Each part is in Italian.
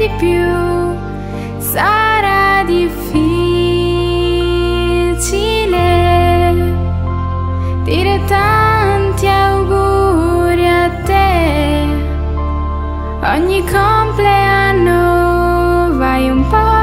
di più sarà difficile dire tanti auguri a te. Ogni compleanno vai un po'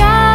yeah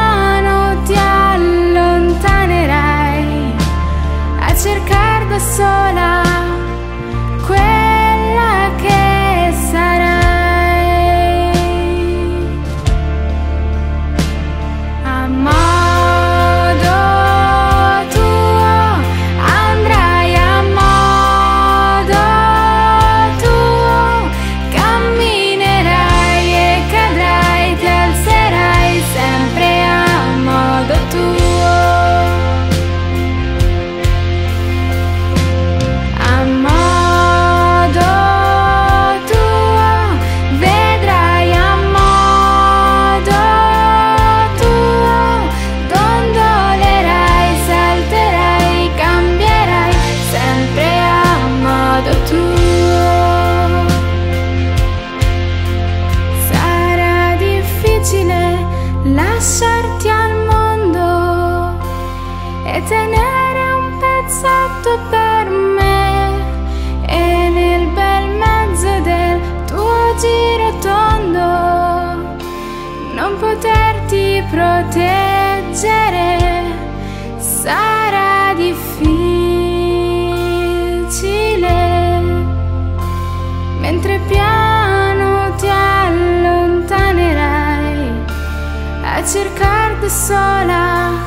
proteggere sarà difficile, mentre piano ti allontanerai a cercare da sola.